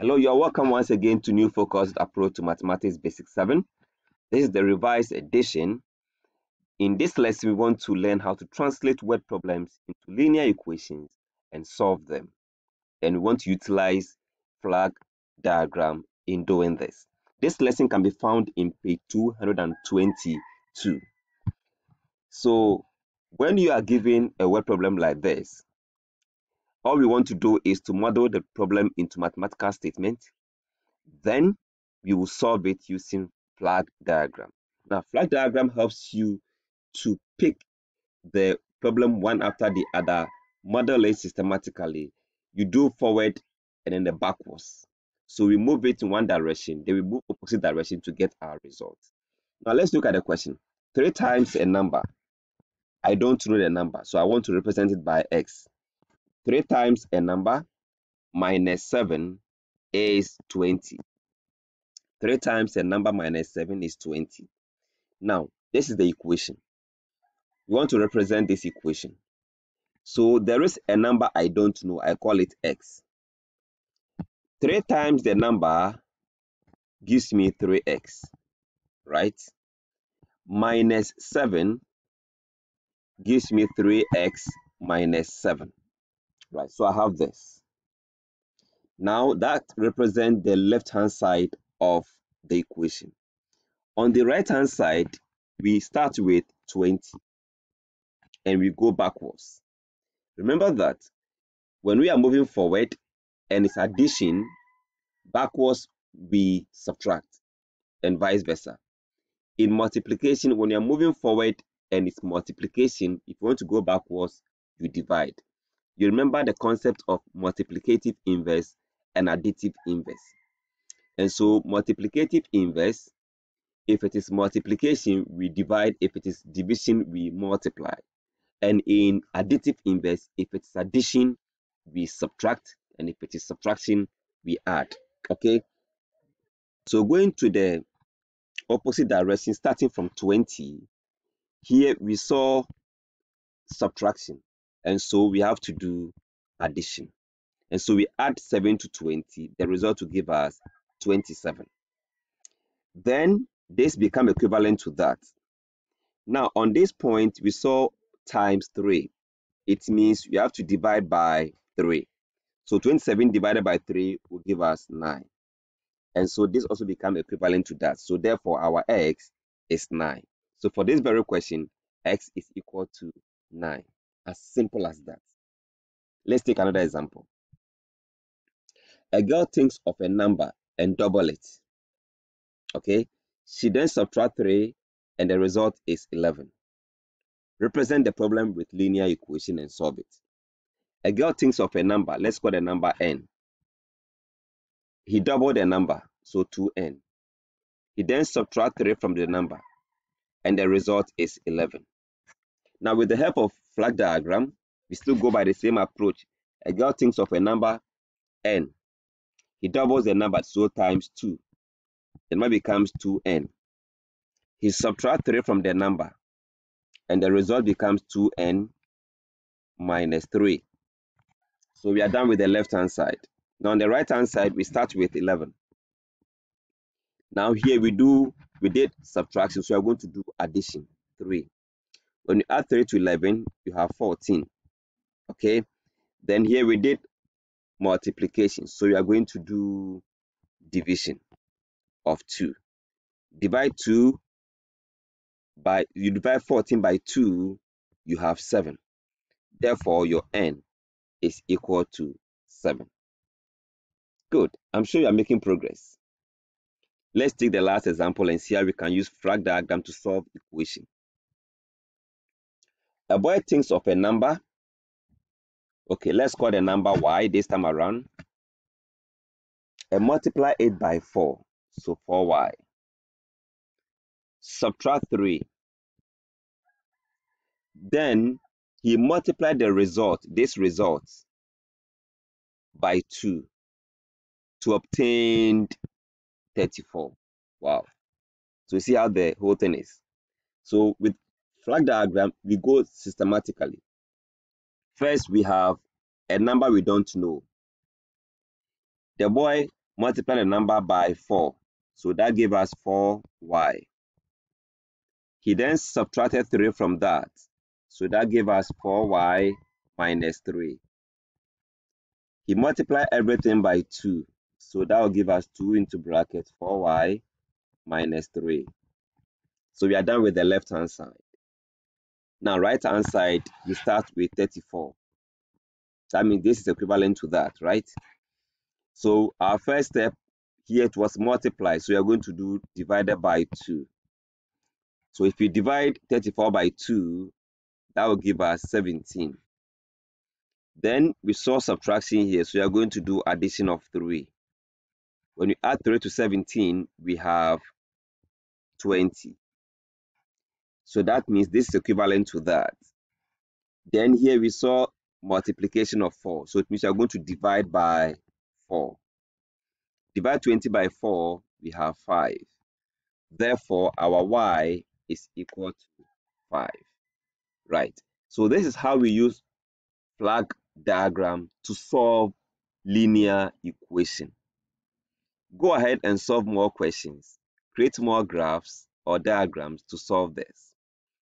Hello, you're welcome once again to New Focused Approach to Mathematics Basic 7. This is the revised edition. In this lesson, we want to learn how to translate word problems into linear equations and solve them. And we want to utilize flag diagram in doing this. This lesson can be found in page 222. So when you are given a word problem like this, all we want to do is to model the problem into mathematical statement. Then we will solve it using flag diagram. Now, flag diagram helps you to pick the problem one after the other, model it systematically. You do forward and then the backwards. So we move it in one direction, then we move opposite direction to get our result. Now let's look at the question. Three times a number. I don't know the number, so I want to represent it by x. 3 times a number minus 7 is 20. 3 times a number minus 7 is 20. Now, this is the equation. We want to represent this equation. So there is a number I don't know. I call it x. 3 times the number gives me 3x, right? Minus 7 gives me 3x minus 7 right so i have this. Now that represents the left hand side of the equation. On the right hand side we start with 20 and we go backwards. Remember that when we are moving forward and it's addition backwards we subtract and vice versa. In multiplication when you're moving forward and it's multiplication if you want to go backwards you divide you remember the concept of multiplicative inverse and additive inverse. And so multiplicative inverse, if it is multiplication, we divide. If it is division, we multiply. And in additive inverse, if it's addition, we subtract. And if it is subtraction, we add. Okay. So going to the opposite direction, starting from 20, here we saw subtraction and so we have to do addition. And so we add 7 to 20 the result will give us 27 then this become equivalent to that. Now on this point we saw times 3 it means we have to divide by 3 so 27 divided by 3 will give us 9 and so this also become equivalent to that. So therefore our x is 9 so for this very question x is equal to 9 as simple as that. Let's take another example. A girl thinks of a number and double it. Okay, she then subtract 3 and the result is 11. Represent the problem with linear equation and solve it. A girl thinks of a number, let's call the number n. He doubled the number, so 2n. He then subtract 3 from the number and the result is 11. Now with the help of flag diagram, we still go by the same approach. A girl thinks of a number n. He doubles the number, so times 2. The number becomes 2n. He subtracts 3 from the number, and the result becomes 2n minus 3. So we are done with the left-hand side. Now on the right-hand side, we start with 11. Now here we do, we did subtraction, so we are going to do addition, 3. When you add 3 to 11, you have 14. Okay. Then here we did multiplication. So you are going to do division of 2. Divide 2 by, you divide 14 by 2, you have 7. Therefore, your n is equal to 7. Good. I'm sure you are making progress. Let's take the last example and see how we can use flag diagram to solve equation. A boy thinks of a number. Okay, let's call the number y this time around. And multiply it by 4. So 4y. Subtract 3. Then he multiplied the result, this result, by 2 to obtain 34. Wow. So you see how the whole thing is. So with flag diagram, we go systematically. First, we have a number we don't know. The boy multiplied the number by 4. So that gave us 4y. He then subtracted 3 from that. So that gave us 4y minus 3. He multiplied everything by 2. So that will give us 2 into bracket 4y minus 3. So we are done with the left hand side. Now right hand side, we start with 34. That means this is equivalent to that, right? So our first step here it was multiply. So we are going to do divided by 2. So if we divide 34 by 2, that will give us 17. Then we saw subtraction here, so we are going to do addition of 3. When we add 3 to 17, we have 20. So that means this is equivalent to that. Then here we saw multiplication of 4. So it means we are going to divide by 4. Divide 20 by 4, we have 5. Therefore, our y is equal to 5. Right. So this is how we use flag diagram to solve linear equation. Go ahead and solve more questions. Create more graphs or diagrams to solve this.